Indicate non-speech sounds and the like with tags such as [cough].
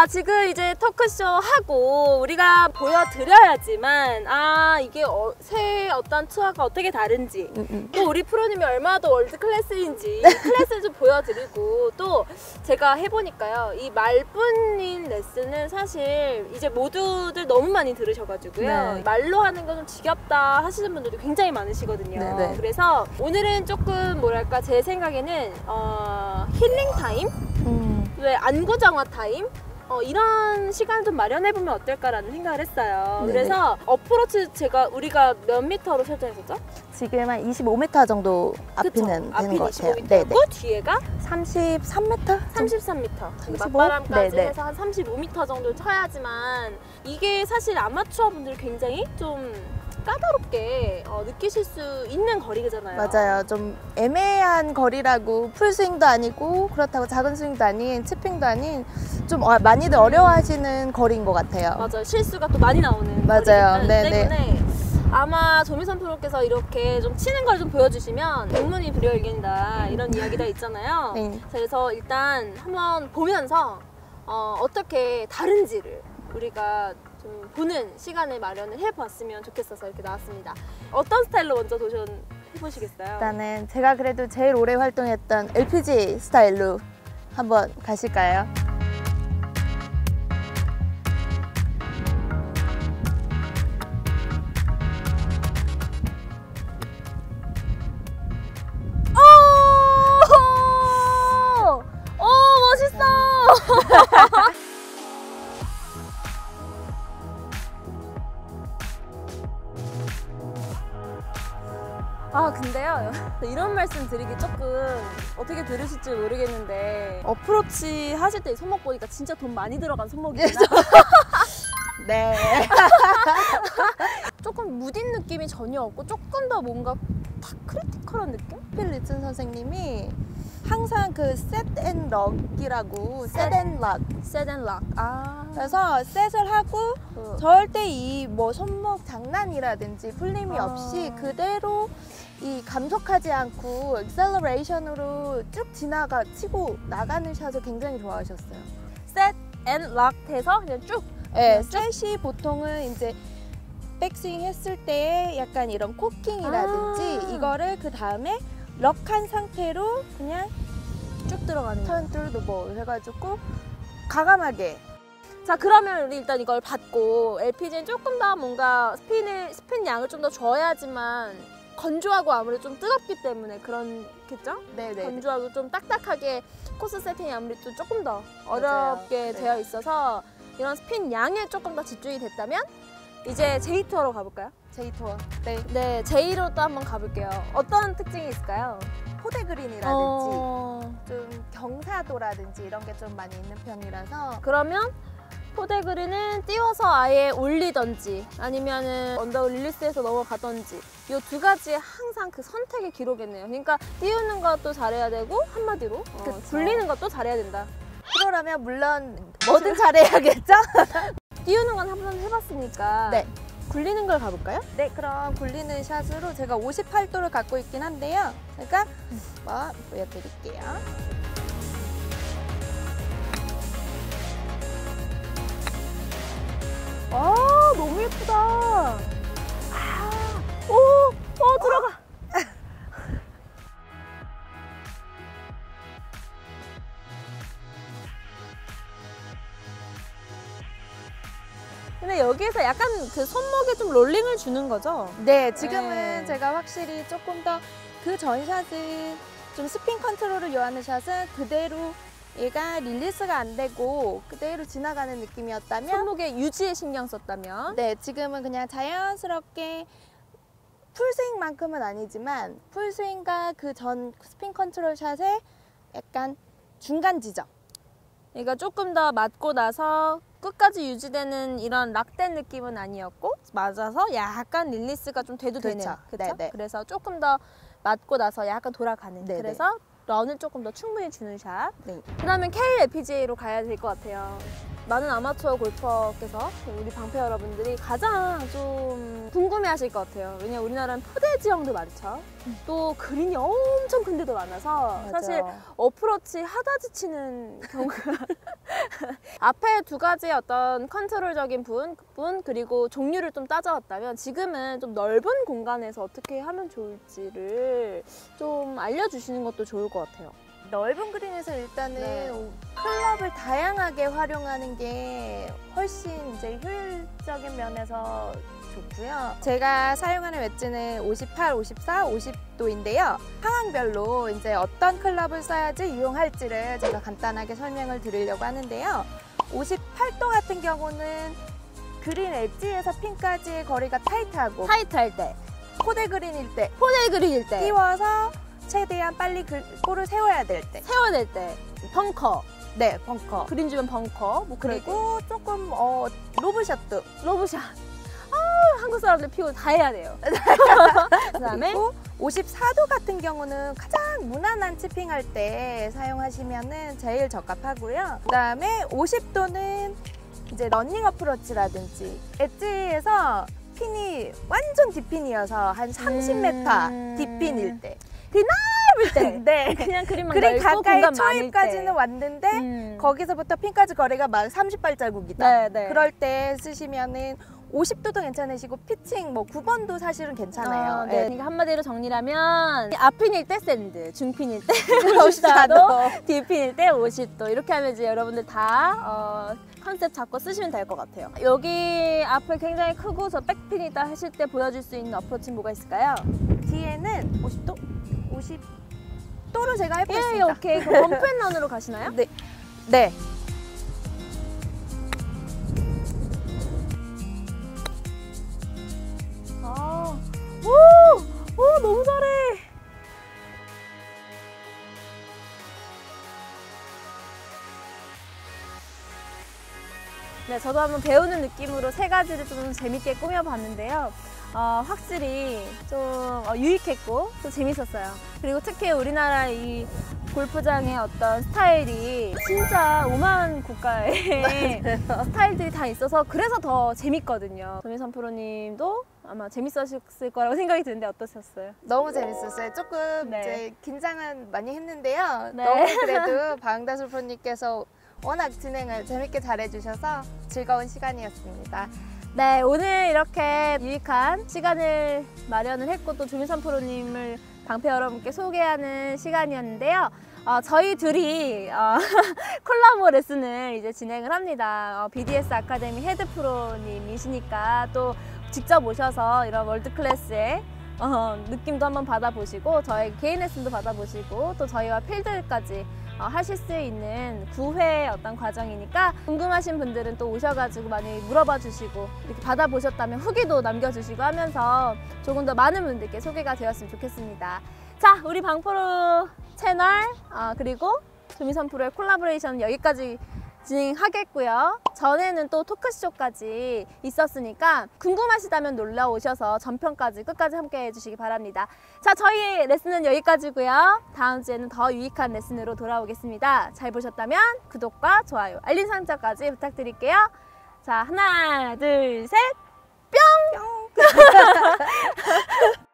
자, 지금 이제 토크쇼 하고 우리가 보여드려야지만 아 이게 어, 새 어떤 투어가 어떻게 다른지 음, 음. 또 우리 프로님이 얼마나 더 world class인지 클래스를 좀 보여드리고 또 제가 해보니까요 이 말뿐인 레슨은 사실 이제 모두들 너무 많이 들으셔가지고요 네. 말로 하는 건 좀 지겹다 하시는 분들도 굉장히 많으시거든요 네, 네. 그래서 오늘은 조금 뭐랄까 제 생각에는 어, healing time 음. 왜 안구정화 타임 어, 이런 시간을 좀 마련해 보면 어떨까라는 생각을 했어요. 네네. 그래서 어프로치 제가 우리가 몇 미터로 설정했었죠? 지금 한 25m 정도 앞에는 되는 것 같아요. 25m고 네네. 뒤에가 33m? 33m. 35? 맞바람까지 네네. 해서 한 35m 정도 쳐야지만 이게 사실 아마추어 분들 굉장히 좀 까다롭게 어, 느끼실 수 있는 거리잖아요. 맞아요. 좀 애매한 거리라고 풀 스윙도 아니고 그렇다고 작은 스윙도 아닌 chipping도 아닌 좀 어- 많이들 어려워하시는 거리인 것 같아요. 맞아요. 실수가 또 많이 나오는 맞아요. 네네. 때문에 아마 조미선 프로께서 이렇게 좀 치는 걸 좀 보여주시면 백문이 불여일견이다 이런 이야기가 있잖아요. [laughs] 네. 그래서 일단 한번 보면서 어, 어떻게 다른지를 우리가 좀 보는 시간을 마련을 해봤으면 좋겠어서 이렇게 나왔습니다. 어떤 스타일로 먼저 도전 해보시겠어요? 일단은 제가 그래도 제일 오래 활동했던 LPG 스타일로 한번 가실까요? 아 근데요 [laughs] 이런 말씀 드리기 조금 어떻게 들으실지 모르겠는데 어프로치 하실 때 손목 보니까 진짜 돈 많이 들어간 손목이구나 [laughs] 네. [laughs] 조금 무딘 느낌이 전혀 없고 조금 더 뭔가 다 critical한 느낌? 필 릿슨 선생님이 항상 그 set and lock이라고 Set. set and lock set and lock 아 그래서 set을 하고 그, 절대 이 뭐 손목 장난이라든지 풀림이 아. 없이 그대로 이 감속하지 않고 acceleration으로 쭉 지나가 치고 나가는 샷을 굉장히 좋아하셨어요. set and lock 해서 그냥 쭉 네, 그냥 셋이 보통은 이제 백스윙 했을 때 약간 이런 코킹이라든지 아. 이거를 그 다음에 lock한 상태로 그냥 쭉 들어가는 거. turn through도 뭐 해가지고 과감하게 자 그러면 우리 일단 이걸 받고 LPGA는 조금 더 뭔가 스핀을 스핀 양을 좀 더 줘야지만 건조하고 아무래도 좀 뜨겁기 때문에 그렇겠죠? 네네 건조하고 좀 딱딱하게 코스 세팅이 아무래도 조금 더 맞아요. 어렵게 네. 되어 있어서 이런 스핀 양에 조금 더 집중이 됐다면 이제 J 투어로 가볼까요? J 투어 네 네, J로 또 한번 가볼게요. 어떤 특징이 있을까요? 포대 그린이라든지 어... 좀 경사도라든지 이런 게 좀 많이 있는 편이라서 그러면 포대 그린은 띄워서 아예 올리던지 아니면은 under release에서 넘어가던지 이 두 가지 항상 그 선택의 기록이네요. 그러니까 띄우는 것도 잘해야 되고 한마디로 어. 굴리는 것도 잘해야 된다. 프로라면 물론 뭐든 잘해야겠죠? [laughs] 띄우는 건 한번 해봤으니까 네. 굴리는 걸 가볼까요? 네, 그럼 굴리는 샷으로 제가 58도를 갖고 있긴 한데요. 제가 한번 보여드릴게요. 아 너무 예쁘다. 여기에서 약간 그 손목에 좀 롤링을 주는 거죠? 네, 지금은 네. 제가 확실히 조금 더 그 전 샷은 좀 스핀 컨트롤을 요하는 샷은 그대로 얘가 release가 안 되고 그대로 지나가는 느낌이었다면 손목에 유지에 신경 썼다면 네, 지금은 그냥 자연스럽게 풀스윙만큼은 아니지만 풀스윙과 그 전 스핀 컨트롤 샷의 약간 중간 지점. 그러니까 조금 더 맞고 나서 끝까지 유지되는 이런 lock된 느낌은 아니었고 맞아서 약간 release가 좀 돼도 그렇죠. 되는 그렇죠? 네네. 그래서 조금 더 맞고 나서 약간 돌아가는 네네. 그래서 런을 조금 더 충분히 주는 샷 네. 그다음에 K LPGA로 가야 될 것 같아요 많은 아마추어 골퍼께서 우리 방패 여러분들이 가장 좀 궁금해하실 것 같아요. 왜냐 우리나라는 포대 지형도 많죠. 또 그린이 엄청 큰 데도 많아서 사실 어프로치 하다 지치는 경우가 [laughs] [laughs] 앞에 두 가지 어떤 컨트롤적인 분, 분 그리고 종류를 좀 따져왔다면 지금은 좀 넓은 공간에서 어떻게 하면 좋을지를 좀 알려주시는 것도 좋을 것 같아요. 넓은 그린에서 일단은 네. 클럽을 다양하게 활용하는 게 훨씬 이제 효율적인 면에서 좋고요. 제가 사용하는 웨지는 58, 54, 50도인데요. 상황별로 이제 어떤 클럽을 써야지 유용할지를 제가 간단하게 설명을 드리려고 하는데요. 58도 같은 경우는 그린 엣지에서 핀까지의 거리가 타이트하고 타이트할 때, 포대 그린일 때 포대 그린일 때, 띄워서 최대한 빨리 글, 공을 세워야 될 때. 세워야 될 때, 벙커, 네, 벙커. 그린 주변 벙커, 뭐 그리고 조금 어 lob shot도 lob shot. 아, 한국 사람들 피고 다 해야 돼요. [laughs] 그다음에 그리고 54도 같은 경우는 가장 무난한 chipping할 때 사용하시면은 제일 적합하고요. 그다음에 50도는 이제 running 어프로치라든지 edge에서 핀이 완전 뒷핀이어서 한 30m 음. 뒷핀일 때. 넓을 때, 네. 그냥 그림만 그린 넓고 가까이. 초입까지는 왔는데 음. 거기서부터 핀까지 거리가 막 30발자국이다. 네, 네. 그럴 때 쓰시면은 50도도 괜찮으시고 피칭 뭐 9번도 사실은 괜찮아요. 어, 네. 예. 그러니까 한마디로 정리하면 앞핀일 때 샌드, 중핀일 때 [laughs] 50도. 50도, 뒤핀일 때 50도 이렇게 하면 이제 여러분들 다 어, 컨셉 잡고 쓰시면 될 것 같아요. 여기 앞에 굉장히 크고 저 백핀이다 하실 때 보여줄 수 있는 어프로치 뭐가 있을까요? 뒤에는 50도? 50도로 제가 예, 해보겠습니다. 오케이. 그럼 [laughs] 원펜런으로 가시나요? 네. 네. 아, 오, 오, 너무 잘해. 네, 저도 한번 배우는 느낌으로 세 가지를 좀 재밌게 꾸며봤는데요. 어, 확실히 좀 어, 유익했고 또 재밌었어요. 그리고 특히 우리나라 이 골프장의 어떤 스타일이 진짜 오만 국가의 [laughs] 스타일들이 다 있어서 그래서 더 재밌거든요. 조민선 프로님도 아마 재밌었을 거라고 생각이 드는데 어떠셨어요? 너무 재밌었어요. 조금 네. 이제 긴장은 많이 했는데요. 네. 너무 그래도 [laughs] 방다솔 프로님께서 워낙 진행을 재밌게 잘해주셔서 즐거운 시간이었습니다. 네, 오늘 이렇게 유익한 시간을 마련을 했고 또 조민선 프로님을 방패 여러분께 소개하는 시간이었는데요. 어, 저희 둘이 어, [laughs] 콜라보 레슨을 이제 진행을 합니다. 어, BDS 아카데미 헤드 프로님이시니까 또 직접 오셔서 이런 world class의 어, 느낌도 한번 받아보시고 저희 개인 레슨도 받아보시고 또 저희와 필드까지 어, 하실 수 있는 9회 어떤 과정이니까 궁금하신 분들은 또 오셔가지고 많이 물어봐 주시고 이렇게 받아보셨다면 후기도 남겨주시고 하면서 조금 더 많은 분들께 소개가 되었으면 좋겠습니다. 자, 우리 방프로 채널 어, 그리고 조미선 프로의 콜라보레이션 여기까지 진행하겠고요. 전에는 또 토크쇼까지 있었으니까 궁금하시다면 놀러 오셔서 전편까지 끝까지 함께 해주시기 바랍니다. 자, 저희 레슨은 여기까지고요. 다음 주에는 더 유익한 레슨으로 돌아오겠습니다. 잘 보셨다면 구독과 좋아요, 알림 설정까지 부탁드릴게요. 자, 하나, 둘, 셋. [laughs]